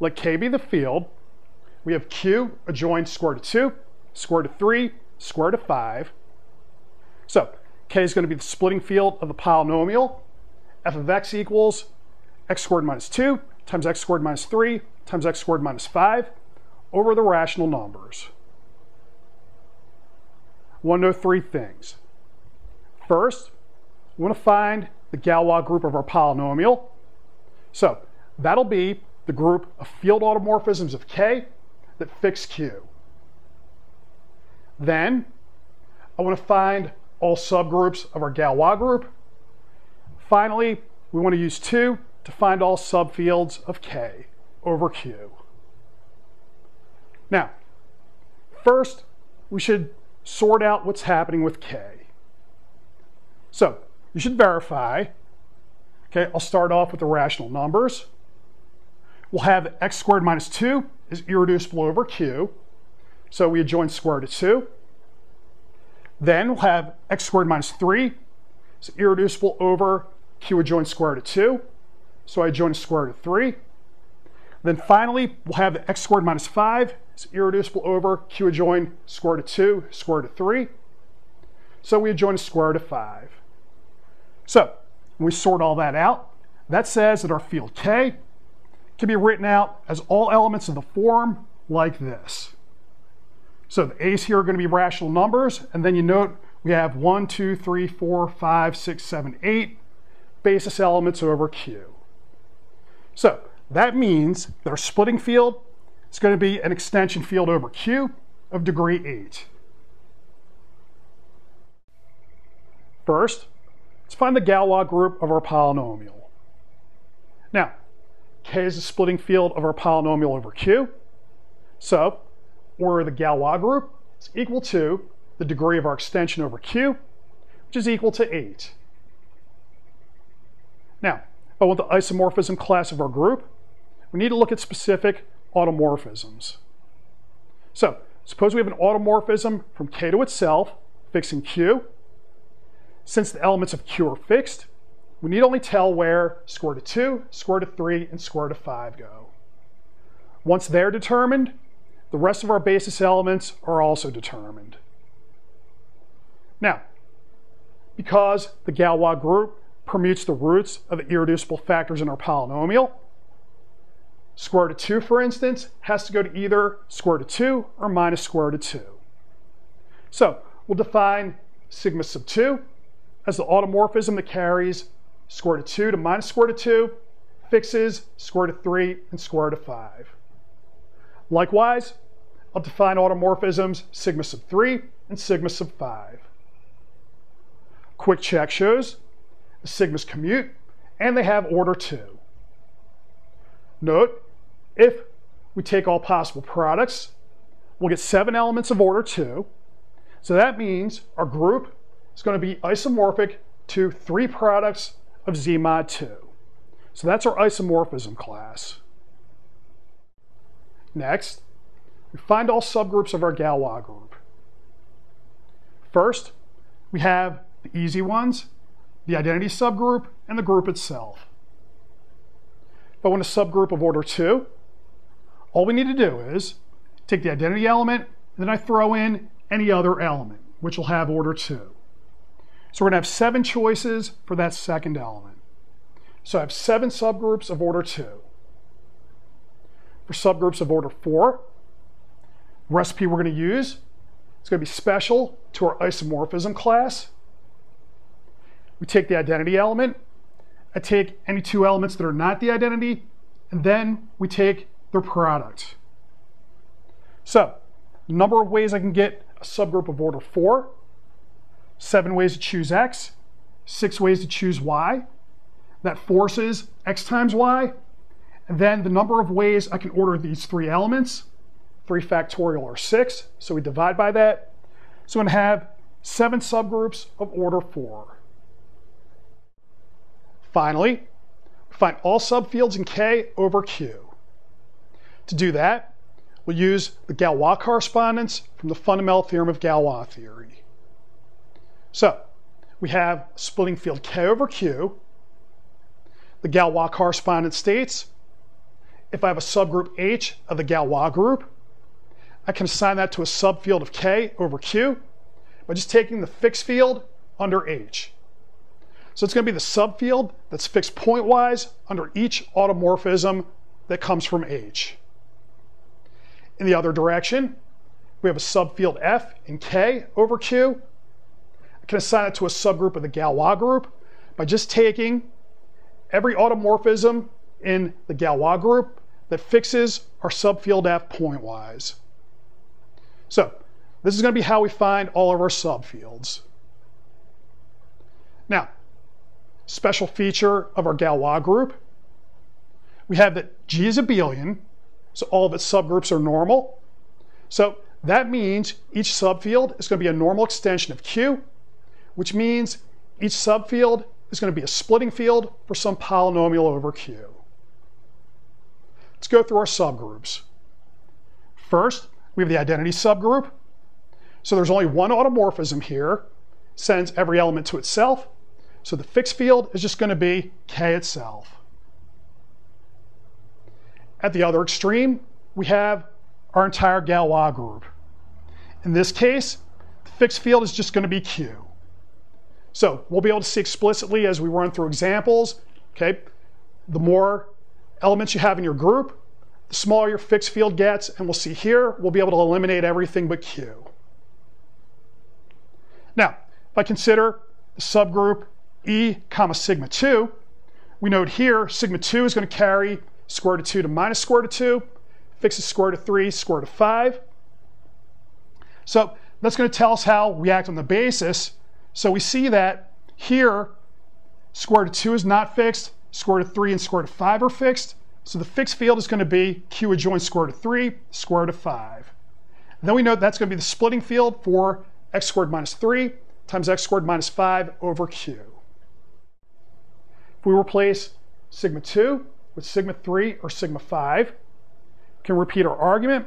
let K be the field. We have Q adjoined square root of 2, square root of 3, square root of 5. So K is going to be the splitting field of the polynomial. f of x equals x squared minus 2 times x squared minus 3 times x squared minus 5 over the rational numbers. To know three things. First, we want to find the Galois group of our polynomial. So that'll be the group of field automorphisms of K that fix Q. Then I want to find all subgroups of our Galois group. Finally, we want to use 2 to find all subfields of K over Q. Now, first, we should sort out what's happening with K. So, you should verify. Okay, I'll start off with the rational numbers. We'll have x squared minus 2 is irreducible over q. So we adjoin square root of 2. Then we'll have x squared minus 3 is irreducible over q adjoin square root of 2. So I adjoin square root of 3. Then finally, we'll have x squared minus 5 is irreducible over q adjoin square root of 2, square root of 3. So we adjoin square root of 5. So we sort all that out, that says that our field K can be written out as all elements of the form like this. So the a's here are going to be rational numbers, and then you note we have 1, 2, 3, 4, 5, 6, 7, 8 basis elements over Q. So that means that our splitting field is going to be an extension field over Q of degree 8. First, let's find the Galois group of our polynomial. Now, K is the splitting field of our polynomial over Q. So, or the Galois group is equal to the degree of our extension over Q, which is equal to 8. Now, I want the isomorphism class of our group, we need to look at specific automorphisms. So, suppose we have an automorphism from K to itself, fixing Q. Since the elements of Q are fixed, we need only tell where square root of 2, square root of 3, and square root of 5 go. Once they're determined, the rest of our basis elements are also determined. Now, because the Galois group permutes the roots of the irreducible factors in our polynomial, square root of 2, for instance, has to go to either square root of 2 or minus square root of 2. So we'll define sigma sub 2 as the automorphism that carries square root of 2 to minus square root of 2 fixes square root of 3 and square root of 5. Likewise, I'll define automorphisms sigma sub 3 and sigma sub 5. Quick check shows the sigmas commute and they have order 2. Note, if we take all possible products, we'll get seven elements of order 2. So that means our group is going to be isomorphic to three products of Z mod 2. So that's our isomorphism class. Next, we find all subgroups of our Galois group. First, we have the easy ones, the identity subgroup, and the group itself. If I want a subgroup of order 2, all we need to do is take the identity element, and then I throw in any other element, which will have order 2. So we're to have seven choices for that second element. So I have seven subgroups of order 2. For subgroups of order 4, recipe we're going to use is going to be special to our isomorphism class. We take the identity element, I take any two elements that are not the identity, and then we take their product. So, number of ways I can get a subgroup of order 4 seven ways to choose x, six ways to choose y. That forces x times y. And then the number of ways I can order these three elements, 3 factorial or 6, so we divide by that. So I'm to have seven subgroups of order 4. Finally, find all subfields in K over Q. To do that, we'll use the Galois correspondence from the fundamental theorem of Galois theory. So we have splitting field K over Q. The Galois correspondence states if I have a subgroup H of the Galois group, I can assign that to a subfield of K over Q by just taking the fixed field under H. So it's going to be the subfield that's fixed pointwise under each automorphism that comes from H. In the other direction, we have a subfield F in K over Q. Can assign it to a subgroup of the Galois group by just taking every automorphism in the Galois group that fixes our subfield F pointwise. So this is going to be how we find all of our subfields. Now, special feature of our Galois group, we have that G is abelian, so all of its subgroups are normal. So that means each subfield is going to be a normal extension of Q, which means each subfield is going to be a splitting field for some polynomial over Q. Let's go through our subgroups. First, we have the identity subgroup. So there's only one automorphism here, sends every element to itself. So the fixed field is just going to be K itself. At the other extreme, we have our entire Galois group. In this case, the fixed field is just going to be Q. So we'll be able to see explicitly as we run through examples, okay, the more elements you have in your group, the smaller your fixed field gets, and we'll see here, we'll be able to eliminate everything but Q. Now, if I consider the subgroup E comma sigma 2, we note here sigma 2 is going to carry square root of 2 to minus square root of 2, fixes square root of 3, square root of 5. So that's going to tell us how we act on the basis. So we see that here, square root of 2 is not fixed, square root of 3 and square root of 5 are fixed. So the fixed field is going to be q adjoin square root of 3, square root of 5. And then we know that's going to be the splitting field for x squared minus 3 times x squared minus 5 over q. If we replace sigma 2 with sigma 3 or sigma 5, we can repeat our argument.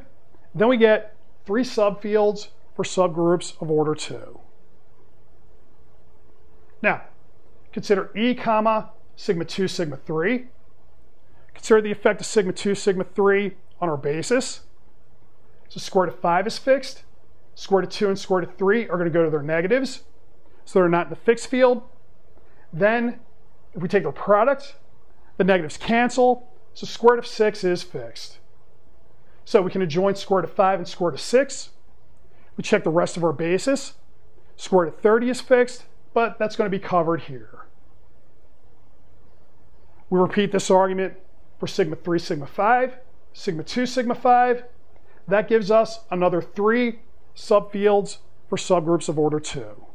Then we get three subfields for subgroups of order 2. Now, consider E comma sigma 2 sigma 3. Consider the effect of sigma 2 sigma 3 on our basis. So square root of 5 is fixed. Square root of 2 and square root of 3 are going to go to their negatives. So they're not in the fixed field. Then if we take their product, the negatives cancel. So square root of 6 is fixed. So we can adjoin square root of 5 and square root of 6. We check the rest of our basis. Square root of 30 is fixed, but that's going to be covered here. We repeat this argument for sigma 3, sigma 5, sigma 2, sigma 5. That gives us another three subfields for subgroups of order 2.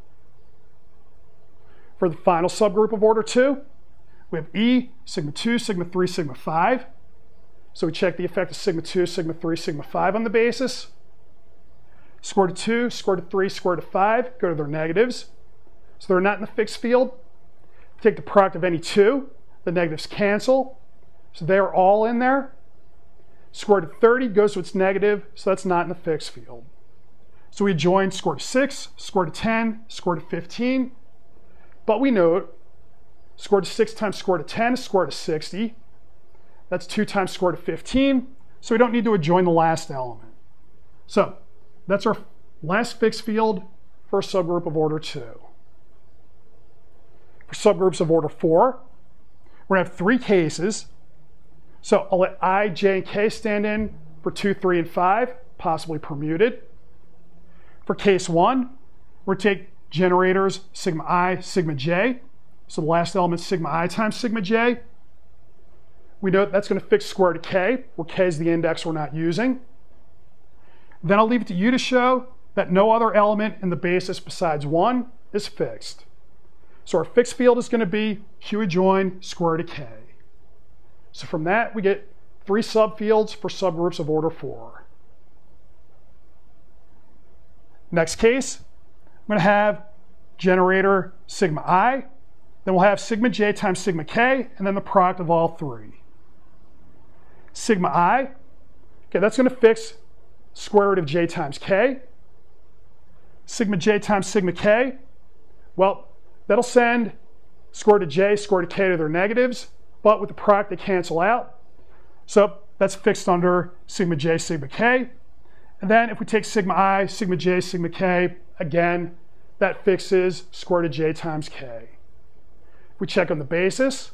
For the final subgroup of order 2, we have E, sigma 2, sigma 3, sigma 5. So we check the effect of sigma 2, sigma 3, sigma 5 on the basis. Square root of 2, square root of 3, square root of 5 go to their negatives. So they're not in the fixed field. Take the product of any two, the negatives cancel. So they're all in there. Square root of 30 goes to its negative, so that's not in the fixed field. So we join square root of 6, square root of 10, square root of 15. But we note square root of 6 times square root of 10 is square root of 60. That's 2 times square root of 15. So we don't need to adjoin the last element. So that's our last fixed field for a subgroup of order 2. Subgroups of order 4, we're to have three cases so I'll let I, J, and K stand in for 2, 3, and 5, possibly permuted. For case 1, we're to take generators sigma i, sigma j. So the last element sigma i times sigma j. We know that's going to fix square root of k, where k is the index we're not using. Then I'll leave it to you to show that no other element in the basis besides 1 is fixed. So our fixed field is going to be q adjoin square root of k. So from that, we get three subfields for subgroups of order 4. Next case, I'm going to have generator sigma i, then we'll have sigma j times sigma k, and then the product of all three. Sigma i, okay, that's going to fix square root of j times k. Sigma j times sigma k, well, that'll send square of j, square of k to their negatives, but with the product they cancel out. So that's fixed under sigma j, sigma k. And then if we take sigma i, sigma j, sigma k, again, that fixes square of j times k. If we check on the basis,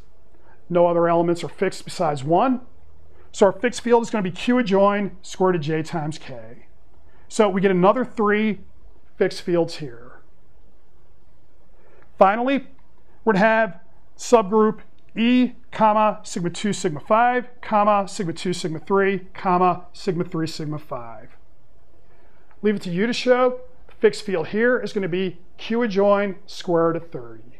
no other elements are fixed besides one. So our fixed field is going to be q adjoin square root of j times k. So we get another three fixed fields here. Finally, to have subgroup E, comma, sigma 2, sigma 5, comma, sigma 2, sigma 3, comma, sigma 3, sigma 5. Leave it to you to show. The fixed field here is going to be q adjoin square root of 30.